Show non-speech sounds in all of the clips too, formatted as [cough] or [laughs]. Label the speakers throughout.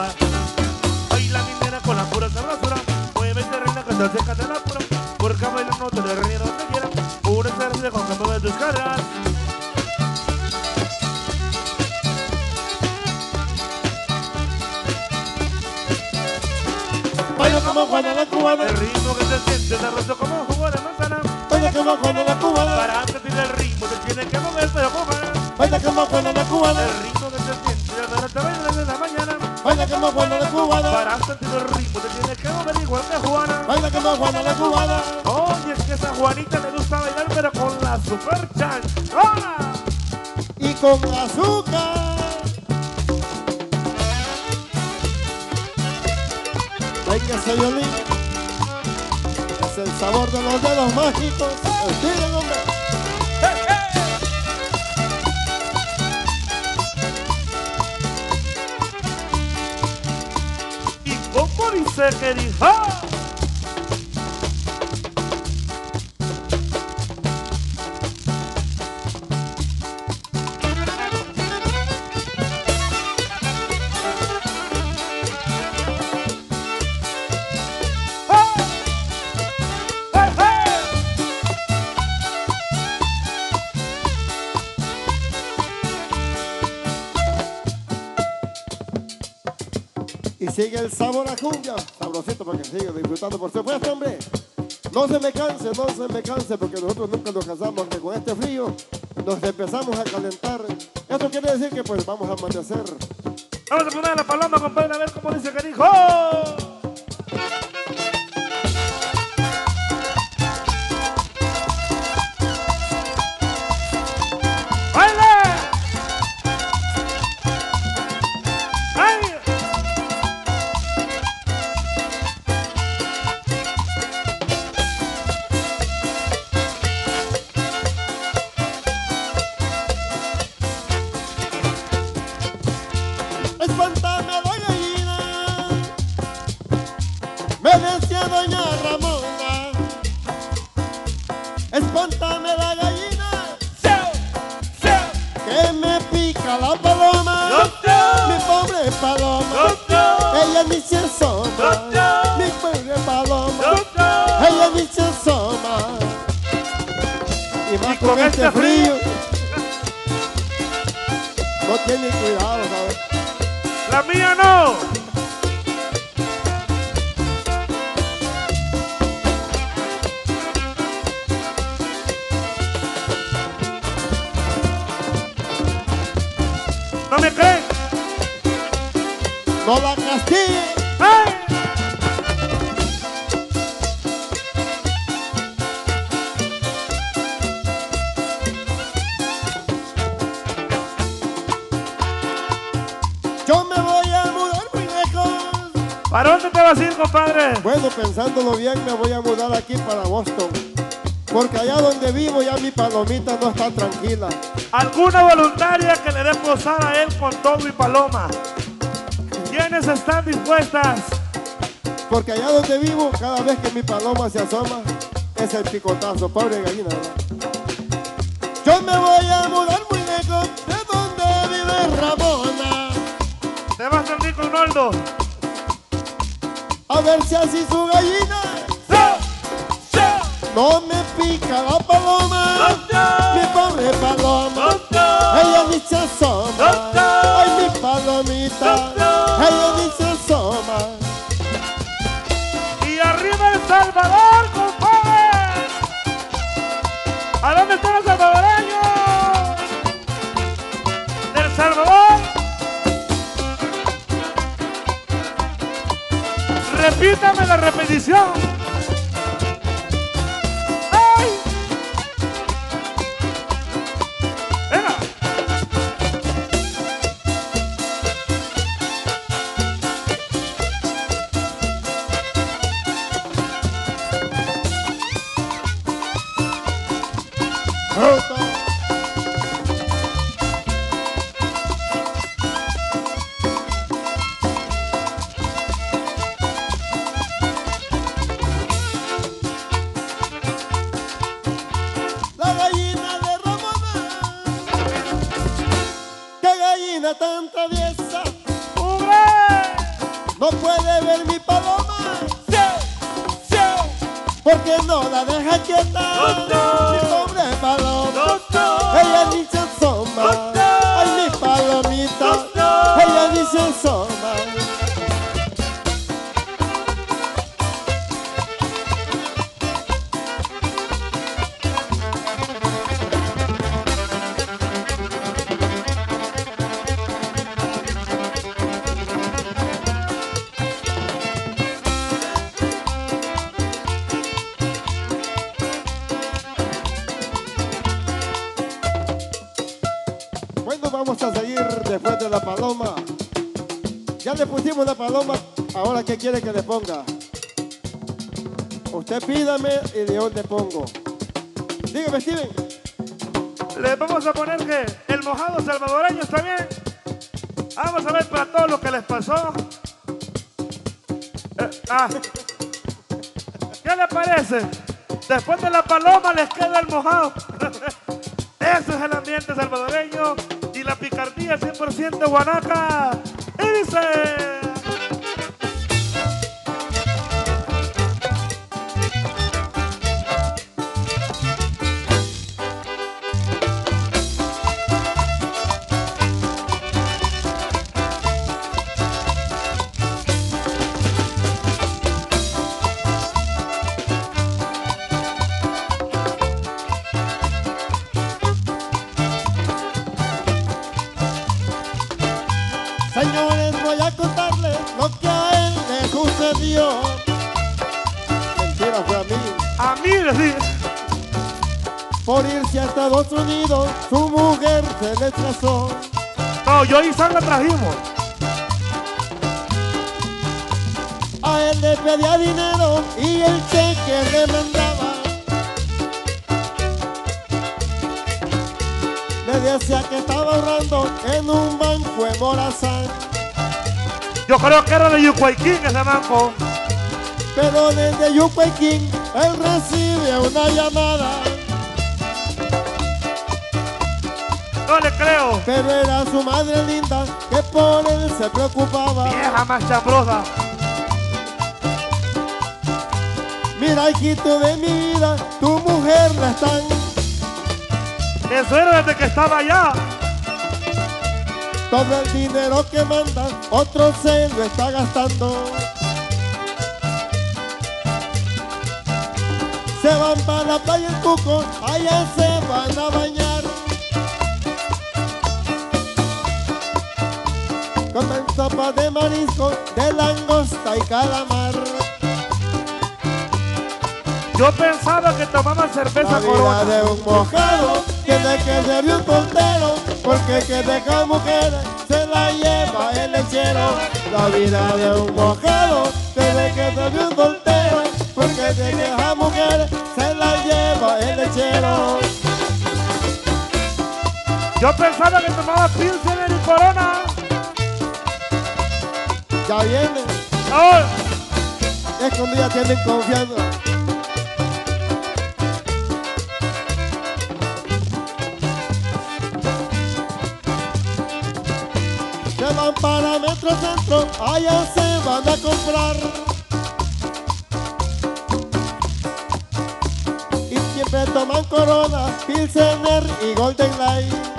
Speaker 1: hasta sudar. Baila minera con la pura sabrosura. Mueve esta reina que te seca de la pura. Porque baila no te le ríe donde quiera. Una cerveza con que mueve tus caras.
Speaker 2: Baila como Juana la cubana.
Speaker 1: El ritmo que se siente sabroso como jugo de manzana.
Speaker 2: Baila como Juana la cubana.
Speaker 1: Para sentir el ritmo te tienes que mover, pero con ganas.
Speaker 2: Baila como Juana la cubana.
Speaker 1: El ritmo
Speaker 2: Baila como Juana la cubana.
Speaker 1: Para sentir el ritmo te tienes que mover igual que Juana.
Speaker 2: Baila como Juana la cubana.
Speaker 1: Oye, es que esa Juanita le gusta bailar, pero con la super chan. ¡Hola!
Speaker 2: Y con azúcar. Que ese violín es el sabor de los dedos mágicos. Estiren, hombre.
Speaker 1: Como dice que
Speaker 2: Y sigue el sabor a cumbia. Sabrosito para que siga disfrutando por supuesto, hombre. No se me canse, no se me canse, porque nosotros nunca nos cansamos que con este frío nos empezamos a calentar. Esto quiere decir que pues vamos a amanecer.
Speaker 1: Vamos a poner la paloma, compadre, a ver cómo dice que dijo.
Speaker 2: No
Speaker 1: la
Speaker 2: castigue.
Speaker 1: ¡Ay!
Speaker 2: Yo me voy a mudar muy lejos.
Speaker 1: ¿Para dónde te vas a ir, compadre?
Speaker 2: Bueno, pensándolo bien, me voy a mudar aquí para Boston. Porque allá donde vivo ya mi palomita no está tranquila.
Speaker 1: ¿Alguna voluntaria que le dé posada a él con todo y paloma? ¿Quiénes están dispuestas?
Speaker 2: Porque allá donde vivo, cada vez que mi paloma se asoma, es el picotazo. Pobre gallina, ¿verdad? Yo me voy a mudar muy lejos de donde vive Ramona.
Speaker 1: ¿Te vas a unir con Noldo?
Speaker 2: A ver si así su gallina no me pica la paloma. Mi pobre paloma. Ella ni se asoma. Ay, mi palomita. Repítame la repetición. Después de la paloma. Ya le pusimos la paloma, ahora ¿qué quiere que le ponga? Usted pídame y yo le pongo. Dígame, Steven.
Speaker 1: Le vamos a poner que el mojado salvadoreño está bien. Vamos a ver para todo lo que les pasó. Eh, ah. ¿Qué le parece? Después de la paloma les queda el mojado. [laughs] Eso es el ambiente salvadoreño la picardía 100% guanaca. Y.
Speaker 2: Estados Unidos, su mujer se le trazó.
Speaker 1: No, yo y Sam la trajimos.
Speaker 2: A él le pedía dinero y el cheque le mandaba. Le decía que estaba ahorrando en un banco en Morazán.
Speaker 1: Yo creo que era de Yucuayquín ese banco.
Speaker 2: Pero desde Yucuayquín él recibe una llamada.
Speaker 1: No le creo.
Speaker 2: Pero era su madre linda que por él se preocupaba.
Speaker 1: Vieja más chambrosa.
Speaker 2: Mira, hijito de mi vida, tu mujer la están.
Speaker 1: Eso era desde que estaba allá.
Speaker 2: Todo el dinero que manda, otro se lo está gastando. Se van para la playa en Cuco, allá se van a bañar. Comen sopa de marisco, de langosta y calamar.
Speaker 1: Yo pensaba que tomaban cerveza
Speaker 2: La vida
Speaker 1: corona.
Speaker 2: de un mojado tiene que ser un soltero, porque que deja mujer se la lleva el lechero. La vida de un mojado tiene que ser un soltero, porque que deja mujer se la lleva el lechero.
Speaker 1: Yo pensaba que tomaba Pilsener y Corona.
Speaker 2: Ya viene,
Speaker 1: Ahora,
Speaker 2: es cuando ya tienen confianza. Se van para Metro Centro, allá se van a comprar. Y siempre toman Corona, Pilsener y Golden Light.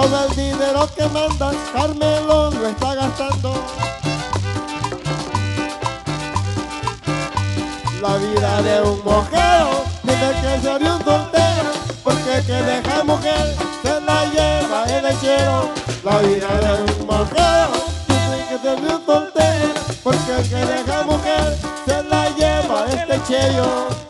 Speaker 2: Todo el dinero que mandas, Carmelo lo está gastando. La vida de un mojero tiene que ser de un soltero, porque que deja mujer se la lleva el lechero. La vida de un mojero tiene que ser de un soltero, porque que deja mujer se la lleva el lechero.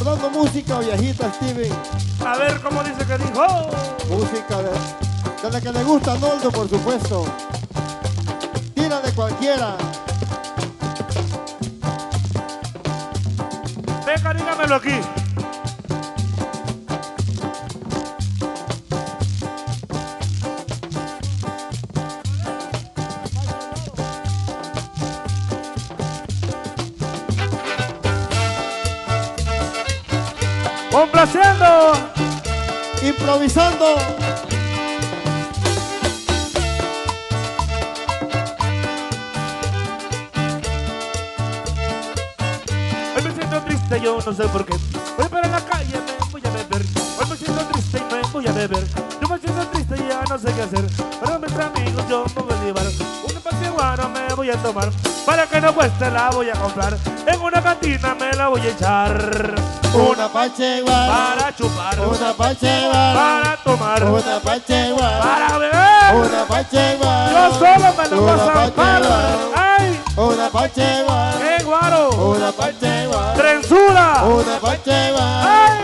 Speaker 2: Recordando música viejita, Steven,
Speaker 1: A ver cómo dice que dijo.
Speaker 2: música de, de la que le gusta a Noldo, por supuesto. Tira de cualquiera.
Speaker 1: Venga, dígamelo aquí. No sé por qué. Voy para la calle, me voy a beber. Hoy me siento triste y me voy a beber. Yo me siento triste y ya no sé qué hacer. Pero mis amigos yo me voy a llevar. Un pasiguano me voy a tomar. Para que no cueste la voy a comprar. En una cantina me la voy a echar.
Speaker 2: Una pacheguar.
Speaker 1: Para chupar.
Speaker 2: Una pacheguar.
Speaker 1: Para tomar.
Speaker 2: Una pacheguar.
Speaker 1: Para beber.
Speaker 2: Una pacheguar.
Speaker 1: Yo solo me la voy a
Speaker 2: Una
Speaker 1: zampar.
Speaker 2: pacheguar.
Speaker 1: ¡Ay!
Speaker 2: Una.
Speaker 1: ¡Qué guaro! ¡Trenzura!
Speaker 2: Una pacheguar.
Speaker 1: ¡Ay!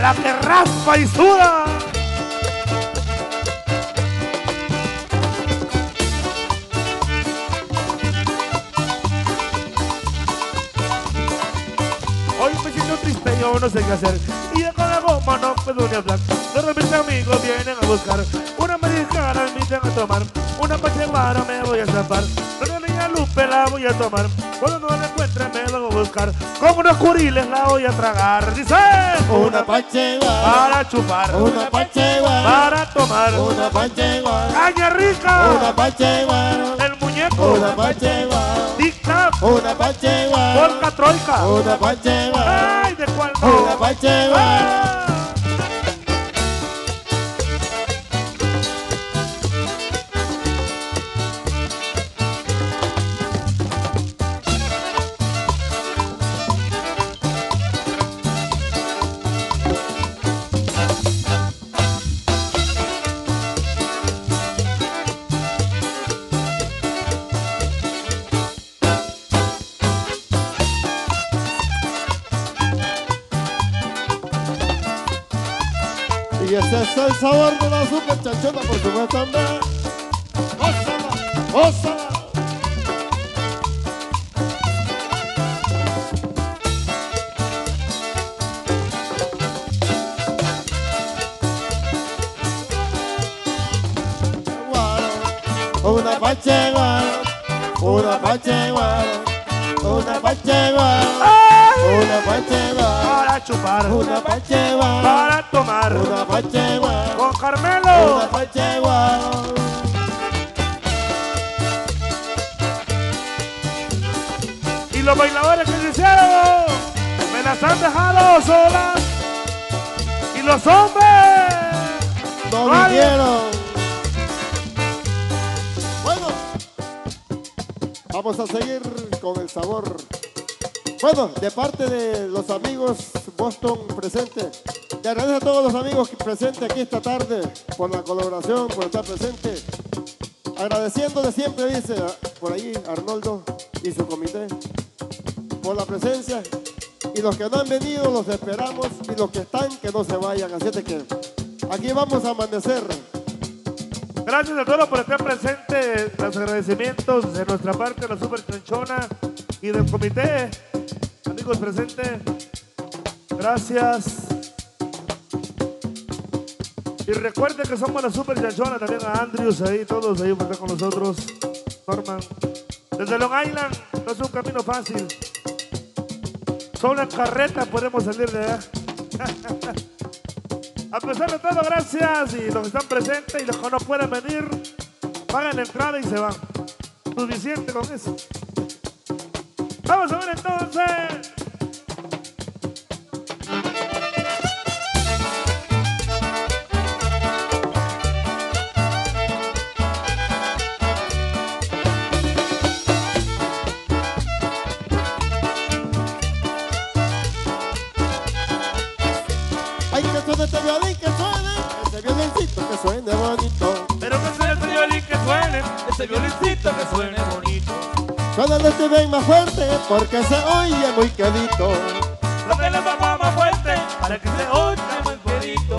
Speaker 1: La que raspa y suda. Hoy me siento triste, yo no sé qué hacer. Y con la goma no puedo ni hablar. Todos mis amigos vienen a buscar. Una americana me a tomar. Una me voy a zampar. Una niña Lupe la voy a tomar. Cuando no la encuentre me la voy a buscar. Con unos curiles la voy a tragar. Dice.
Speaker 2: Una pacheguar.
Speaker 1: Para chupar.
Speaker 2: Una pacheguar.
Speaker 1: Para tomar.
Speaker 2: Una pacheguar.
Speaker 1: Caña rica.
Speaker 2: Una pacheguar.
Speaker 1: El muñeco.
Speaker 2: Una pacheguar.
Speaker 1: Tic tac.
Speaker 2: Una pacheguar.
Speaker 1: Polka troika.
Speaker 2: Una pacheguar.
Speaker 1: Ay, de cuál no.
Speaker 2: Una pacheguar. Ese es el sabor de la super chanchona, por supuesto, también. ¡Gózala! ¡Gózala! Guaro, Una pacheguara, una pacheguara, una pacheguara,
Speaker 1: Ay.
Speaker 2: Una pacheguara,
Speaker 1: Para chupar.
Speaker 2: una pacheguara.
Speaker 1: Para tomar.
Speaker 2: Una pacheguara,
Speaker 1: Con Carmelo.
Speaker 2: una pacheguara.
Speaker 1: Y los bailadores que se hicieron. Me las han dejado solas. Y los hombres.
Speaker 2: No vinieron. Bueno, vamos a seguir con el sabor. Bueno, de parte de los amigos Boston presentes, le agradezco a todos los amigos presentes aquí esta tarde por la colaboración, por estar presente. Agradeciéndole siempre, dice por ahí Arnoldo y su comité, por la presencia. Y los que no han venido, los esperamos. Y los que están, que no se vayan. Así es que aquí vamos a amanecer.
Speaker 1: Gracias a todos por estar presentes. Los agradecimientos de nuestra parte, la Super Chanchona y del comité. Amigos presentes, gracias. Y recuerden que somos la Super Chanchona, también a Andrews ahí, todos ahí por estar con nosotros. Norman. Desde Long Island, no es un camino fácil. Solo en carreta podemos salir de allá. [laughs] A pesar de todo, gracias. Y los que están presentes y los que no pueden venir, pagan la entrada y se van. Suficiente con eso. Vamos a ver entonces.
Speaker 2: Ven más fuerte porque se oye muy quedito.
Speaker 1: Dame la mamá más fuerte para que se oiga muy quedito.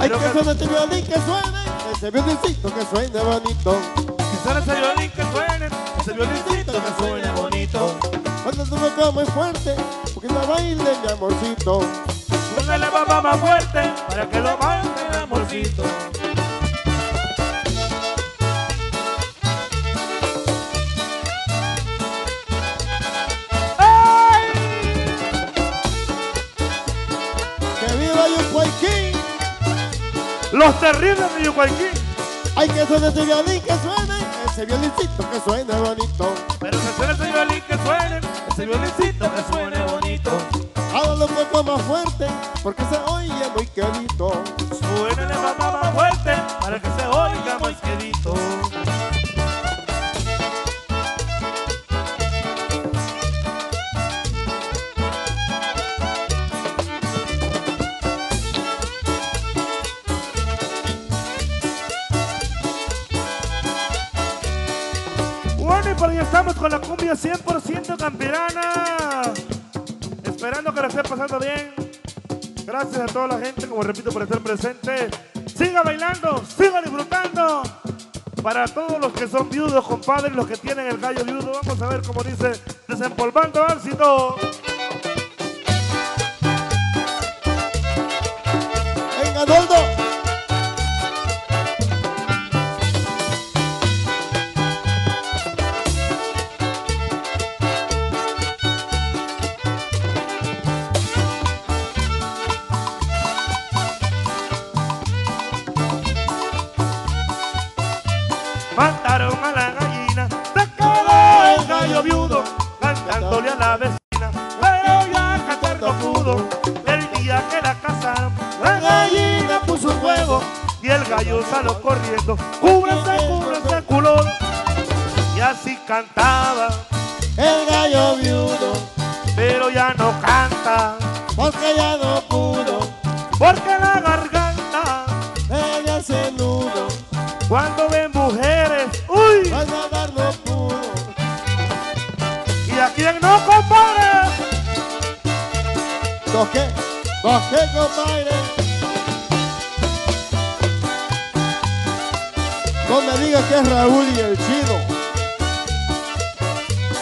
Speaker 2: Hay que
Speaker 1: que-
Speaker 2: suene este violín que suene, ese violincito que suene bonito.
Speaker 1: Que suene ese violín que suene, ese violincito que suene bonito.
Speaker 2: Cuando tu boca muy fuerte, porque no baile mi amorcito.
Speaker 1: Dame la mamá más fuerte para que lo baile el amorcito. Los terribles de Yucuayquín.
Speaker 2: Hay que suene este violín que ese violincito que suene bonito.
Speaker 1: Pero que suene ese violín que suene, ese violincito que suene bonito.
Speaker 2: Hágalo un poco más fuerte, porque se oye muy quedito.
Speaker 1: Campirana. Esperando que la esté pasando bien. Gracias a toda la gente, como repito, por estar presente. Siga bailando, siga disfrutando. Para todos los que son viudos, compadres, los que tienen el gallo viudo, vamos a ver cómo dice, desempolvando ácido.
Speaker 2: Venga, Doldo.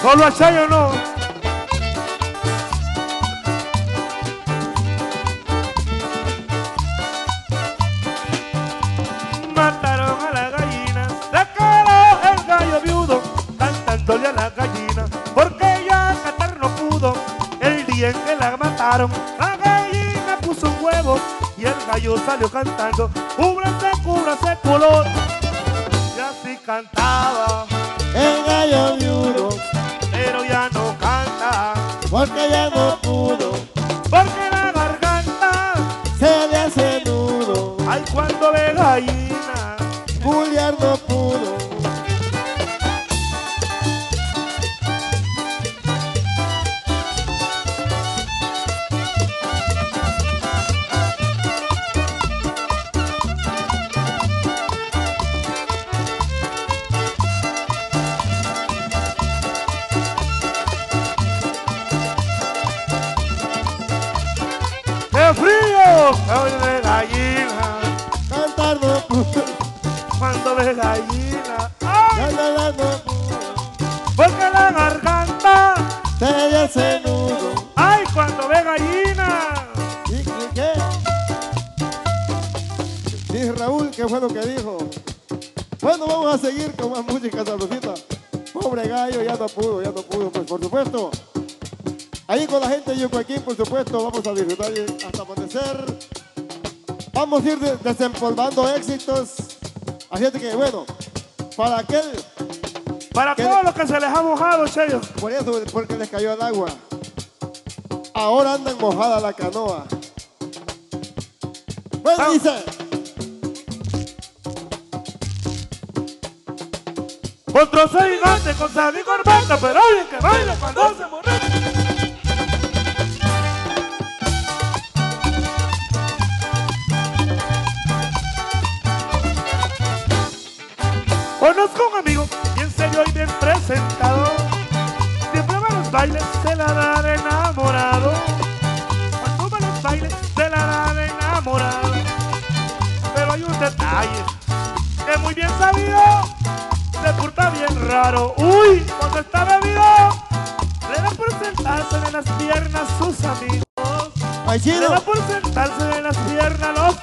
Speaker 1: Solo a Chayo no. Mataron a la gallina, quedó el gallo viudo, cantándole a la gallina, porque ya cantar no pudo. El día en que la mataron, la gallina puso un huevo y el gallo salió cantando, cúbrase, cúbrase, color. Y así cantaba,
Speaker 2: El gallo
Speaker 1: ya no
Speaker 2: pudo. Ahí con la gente de Yucuaquín, por supuesto, vamos a disfrutar hasta amanecer. Vamos a ir de- desempolvando éxitos. Así es que, bueno, para aquel,
Speaker 1: para
Speaker 2: ¿Qué?
Speaker 1: todos los que se les ha mojado, Cheyo,
Speaker 2: por eso, porque les cayó el agua. Ahora andan mojada la canoa. Bueno,
Speaker 1: Ah.
Speaker 2: dice.
Speaker 1: Otro se gigante con sabi y corbata, pero alguien que baila cuando se emborracha. Conozco un amigo bien serio y bien presentado. Siempre va los bailes, se la da de enamorado. Cuando va los bailes, se la da de enamorado. Pero hay un detalle que muy bien sabido se porta bien raro. Uy, cuando está bebido, le da por sentarse en las piernas sus amigos. Le da por sentarse en las piernas los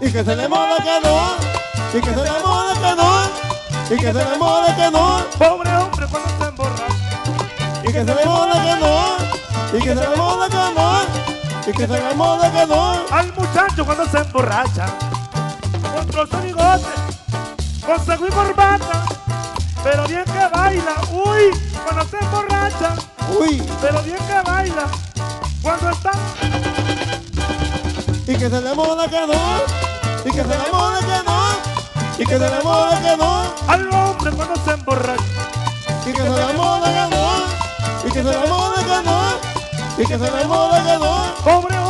Speaker 2: Y que se le mola que no. Y que se mola que no. Y que se le mola que no.
Speaker 1: Pobre hombre cuando se emborracha.
Speaker 2: Y que se le mola que no. Y que se le mola que no. Y que se le mola que no.
Speaker 1: al muchacho cuando se emborracha. Con trozo de bigote, con saco y corbata, pero bien que baila. Uy, cuando se emborracha,
Speaker 2: Uy.
Speaker 1: pero bien que baila. Cuando está,
Speaker 2: Y que se le mola que no. Y que se le mola que no. Y que se le mola que no.
Speaker 1: al hombre cuando se emborracha.
Speaker 2: Y que se le mola que no. Y que se le mola que no. Y que se le mola que no.
Speaker 1: Pobre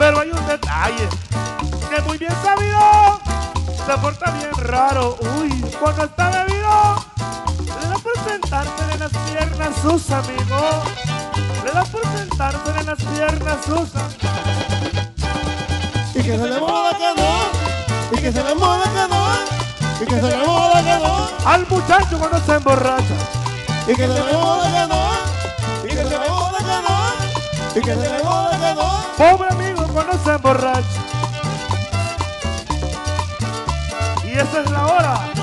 Speaker 1: Pero hay un detalle que muy bien sabido se porta bien raro. Uy, cuando está bebido, le da por sentarse en las piernas sus amigos. Le da por sentarse en las piernas sus amigos.
Speaker 2: Y que se le mola que no. Y que se le mola que no. Y que se le mola que no.
Speaker 1: Al muchacho cuando se emborracha.
Speaker 2: Y que se le mola que no. Y que.
Speaker 1: Pobre amigo cuando se emborracha. Y esa es la hora.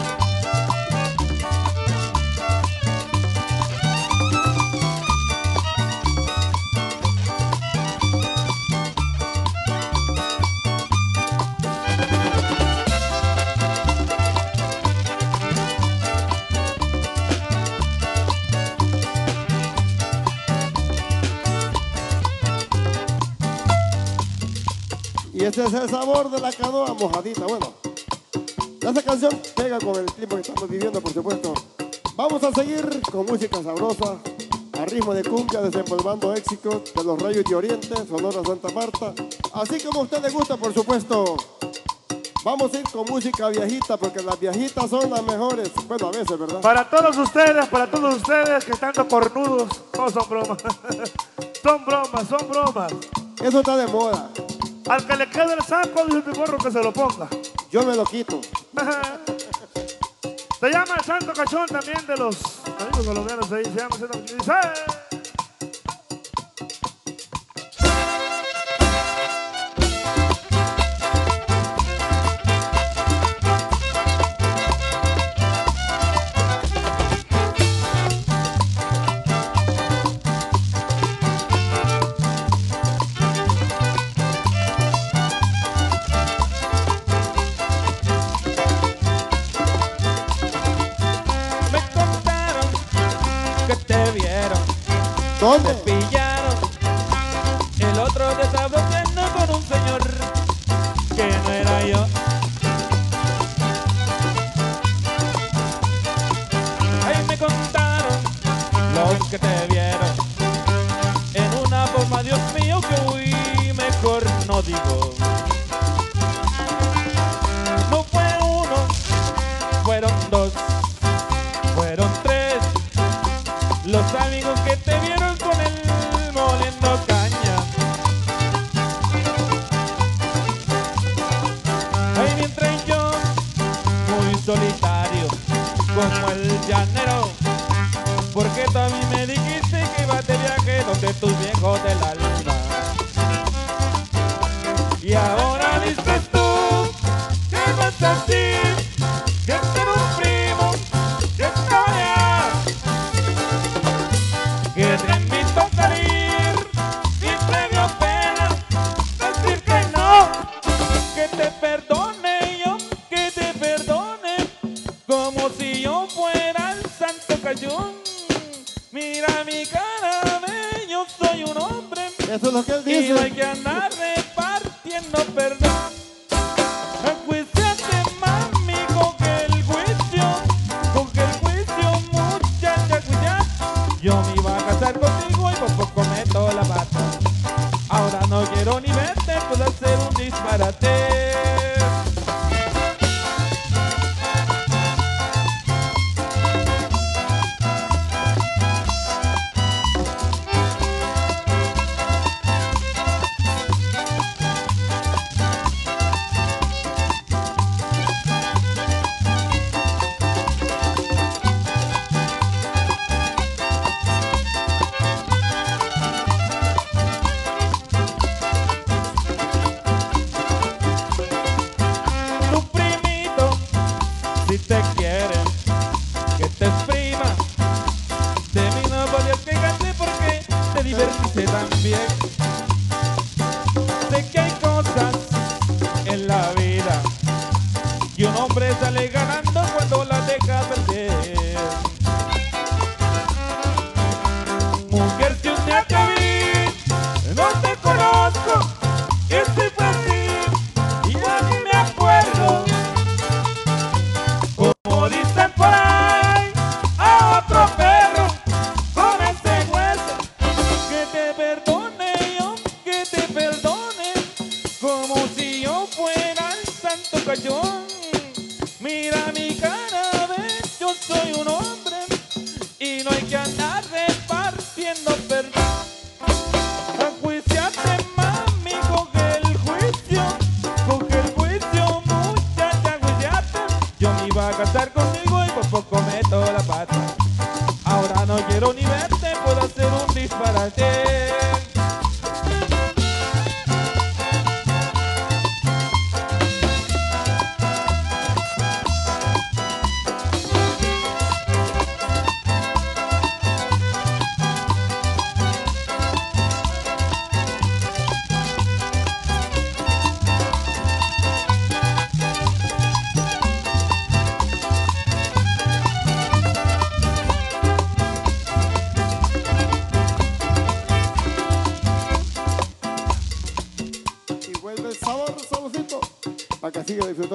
Speaker 2: Y este es el sabor de la canoa mojadita. Bueno, esta canción pega con el clima que estamos viviendo, por supuesto. Vamos a seguir con música sabrosa, a ritmo de cumbia, desempolvando éxitos de los Rayos de Oriente, Sonora Santa Marta. Así como a usted le gusta, por supuesto. Vamos a ir con música viejita, porque las viejitas son las mejores. Bueno, a veces, ¿verdad?
Speaker 1: Para todos ustedes, para todos ustedes que están cornudos, no son bromas. [laughs] son bromas, son bromas.
Speaker 2: Eso está de moda.
Speaker 1: Al que le quede el saco, dice el piporro que se lo ponga.
Speaker 2: Yo me lo quito.
Speaker 1: Se llama el Santo Cachón también de los amigos colombianos ahí. Se llama
Speaker 3: porque tú a mí me dijiste que ibas de viaje donde tus viejos del alma. Y ahora dices tú que vas a decir hombre
Speaker 2: Eso es lo
Speaker 3: si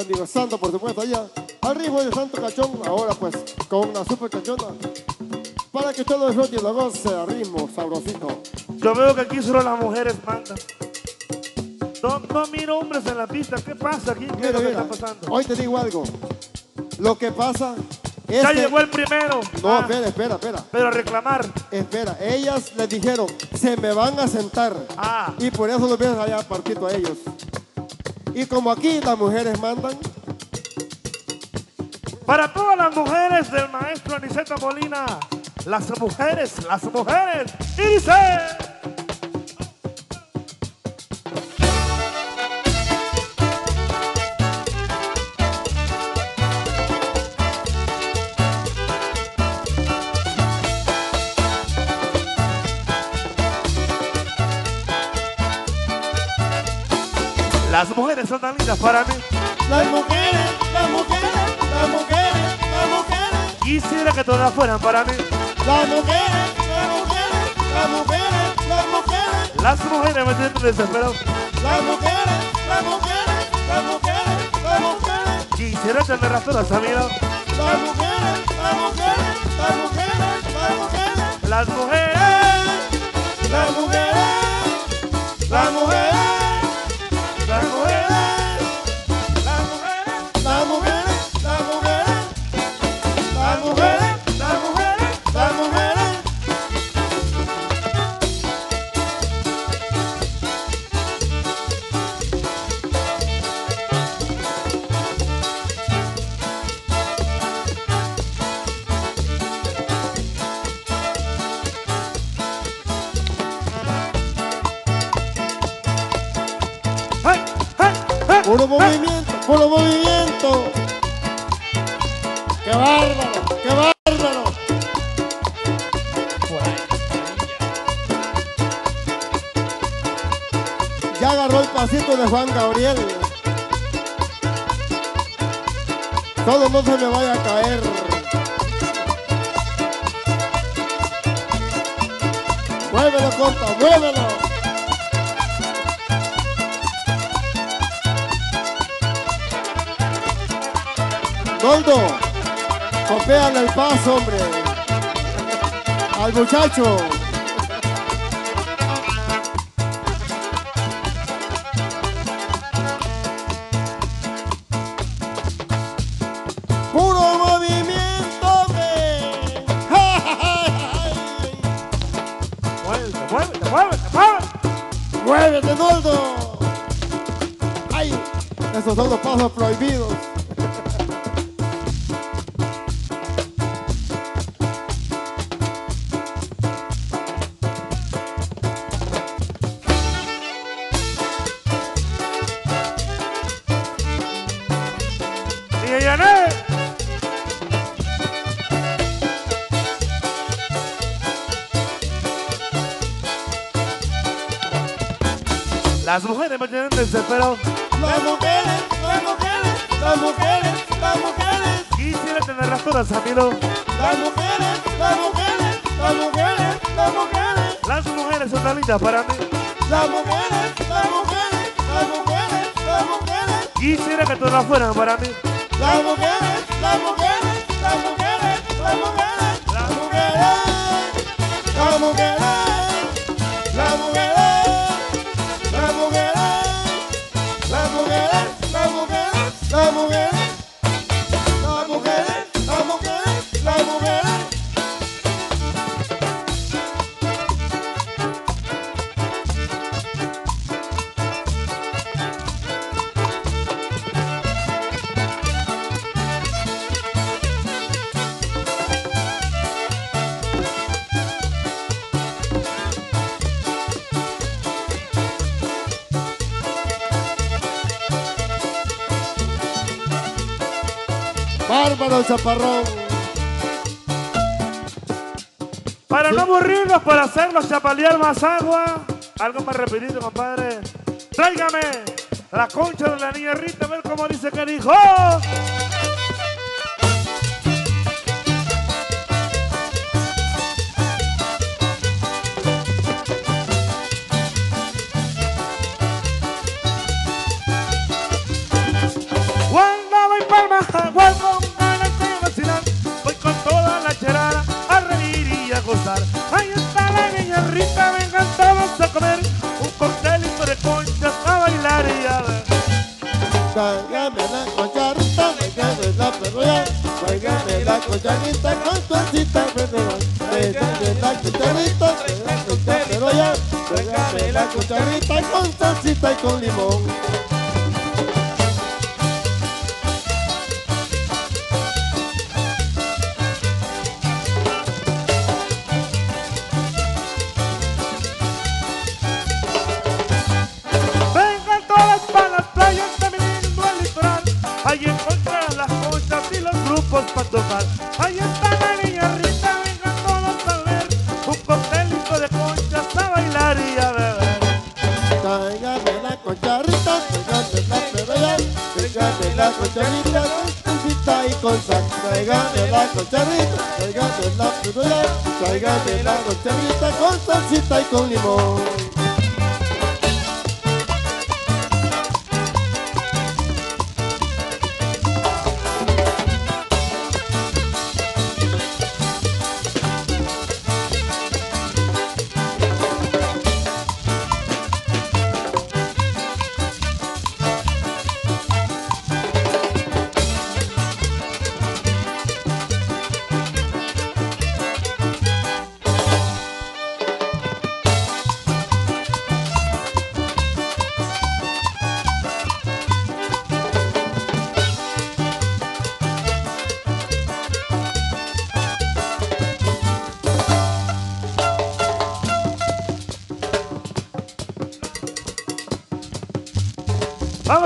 Speaker 3: y
Speaker 2: gozando, por supuesto, allá. Al ritmo del Santo Cachón, ahora pues con una super cachona. Para que usted lo disfrute y lo goce al ritmo sabrosito.
Speaker 1: Yo veo que aquí solo las mujeres mandan. No, no miro hombres en la pista. ¿Qué pasa aquí? ¿Qué es
Speaker 2: Mira,
Speaker 1: lo que
Speaker 2: mira,
Speaker 1: está pasando?
Speaker 2: hoy te digo algo. Lo que pasa es
Speaker 1: Ya
Speaker 2: que...
Speaker 1: llegó el primero.
Speaker 2: No,
Speaker 1: Ah,
Speaker 2: espera, espera, espera.
Speaker 1: pero a reclamar.
Speaker 2: Espera, ellas les dijeron, se me van a sentar.
Speaker 1: Ah.
Speaker 2: Y por eso los ves allá partito a ellos. Y como aquí las mujeres mandan,
Speaker 1: Para todas las mujeres del maestro Aniceta Molina. Las mujeres, las mujeres. Y dice. Lindas para mí.
Speaker 2: las mujeres, las mujeres, las mujeres, las mujeres,
Speaker 1: Quisiera que todas fueran para mí.
Speaker 2: las mujeres, las mujeres, las mujeres, las mujeres,
Speaker 1: Las mujeres me tienen desesperado.
Speaker 2: las mujeres, las mujeres, las mujeres, las mujeres,
Speaker 1: Quisiera tener a todas a mi lado.
Speaker 2: las mujeres, las mujeres, las mujeres, las mujeres.
Speaker 1: Las mujeres.
Speaker 2: Las mujeres, las mujeres, no se me vaya a caer. Muévelo, compa, muévelo. Goldo, copéale el paso, hombre. Al muchacho. Esos son los pasos prohibidos.
Speaker 1: Las mujeres me tienen desesperado. Lindas para mí.
Speaker 2: las mujeres, las mujeres, las mujeres, las mujeres,
Speaker 1: Quisiera que todas fueran para mí.
Speaker 2: las mujeres, las mujeres,
Speaker 1: hacerlos chapalear más agua. Algo más rapidito, compadre. Tráigame la concha de la niña Rita, a ver cómo dice que dijo. guitarrita, bailame la
Speaker 2: perroya, bailame la cochanita con tu asita menor. La cochanita, la perroya, con salsita y con limón. Tráigame la concharita con salsita y con limón.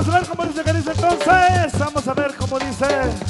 Speaker 1: Vamos a ver cómo dice que dice entonces. Vamos a ver cómo dice.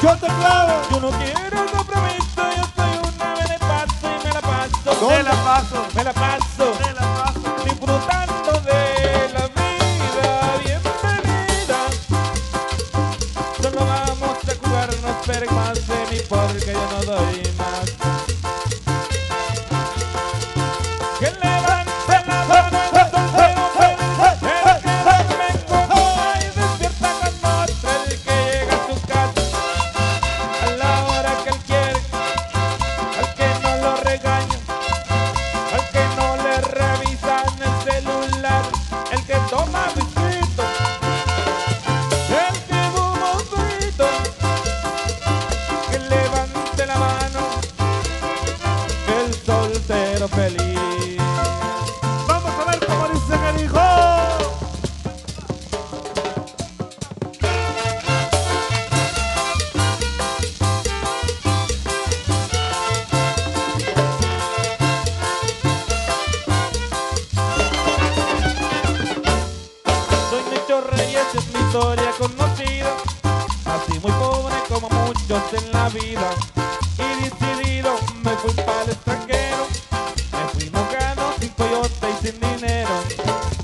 Speaker 3: Yo te
Speaker 2: clavo,
Speaker 3: yo no quiero.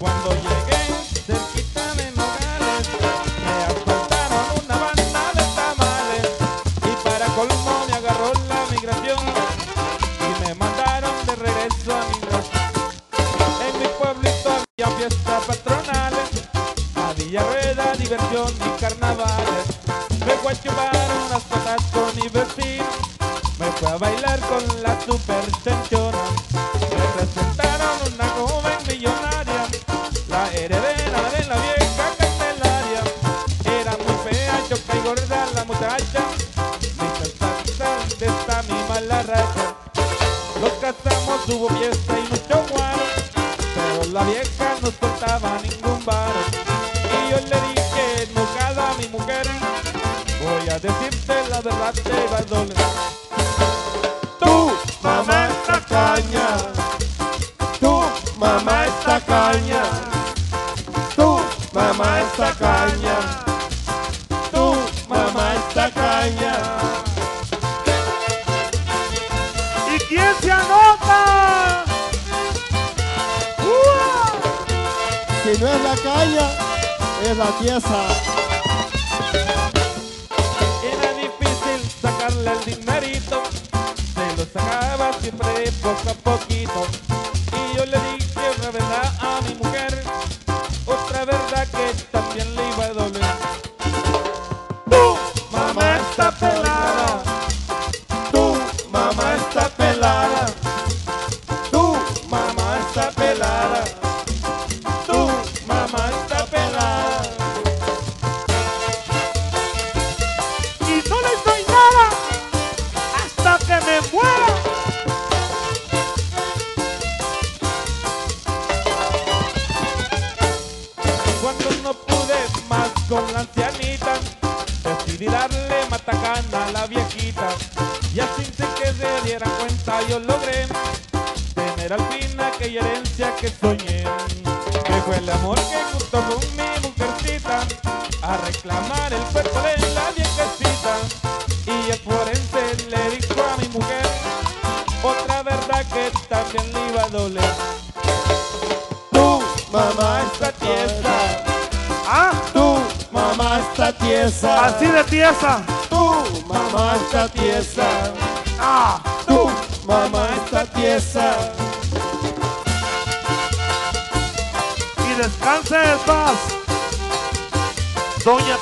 Speaker 3: Cuando llegué cerquita a mis me asaltaron una banda de tamales y para Colombo me agarró la migración y me mandaron de regreso a mi casa. En mi pueblito había fiestas patronales, a Villarreal diversión. siempre poco a poquito.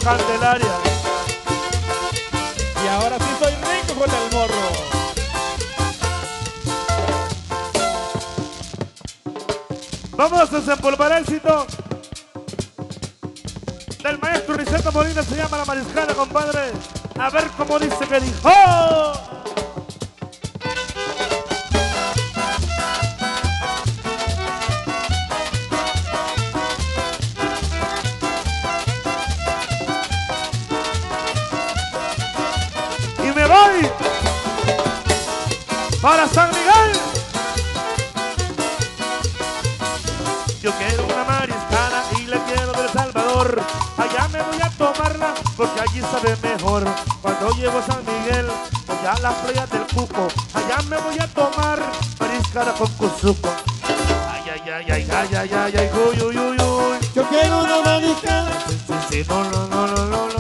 Speaker 1: Candelaria.
Speaker 3: Y ahora sí soy rico con el morro.
Speaker 1: Vamos a desempolvar el del maestro Riceto Molina. Se llama La Mariscala, compadre. A ver cómo dice que dijo. para San Miguel. Yo quiero una mariscana y la quiero del Salvador. Allá me voy a tomarla porque allí sabe mejor. Cuando llego a San Miguel, allá a las playas del Cuco, allá me voy a tomar mariscana con cuzuco. Ay, ay, ay, ay, ay, ay, ay, ay, uy, uy, uy, uy.
Speaker 2: Yo quiero una mariscana.
Speaker 1: Sí, sí, sí, no, no, no, no, no.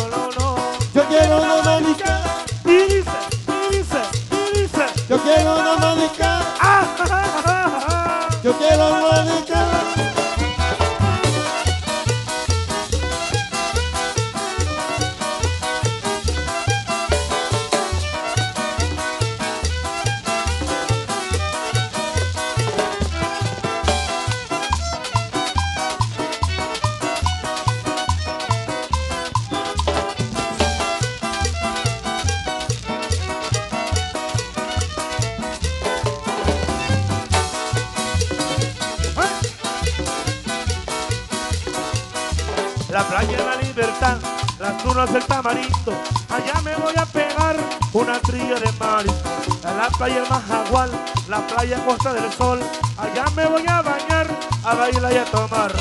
Speaker 1: Del tamarindo. Allá me voy a pegar una trilla de marisco. A la playa Majagual, la playa Costa del Sol. Allá me voy a bañar, a bailar y a tomar.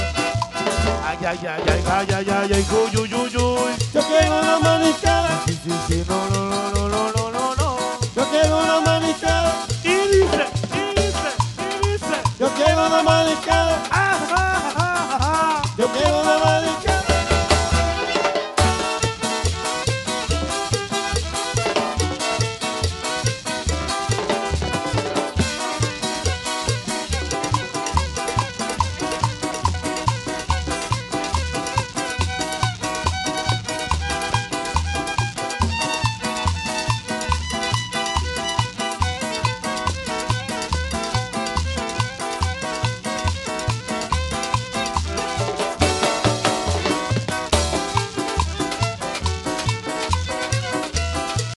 Speaker 1: Ay, ay, ay, ay, ay, ay, ay, ay, uy, uy, uy, uy.
Speaker 2: Yo quiero una mariscada,
Speaker 1: Sí, sí, sí, no, no, no, no,